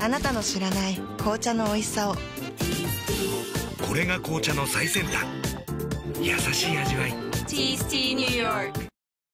あなたの知らない紅茶のおいしさを。これが紅茶の最先端。やさしい味わい。ティースティーニューヨーク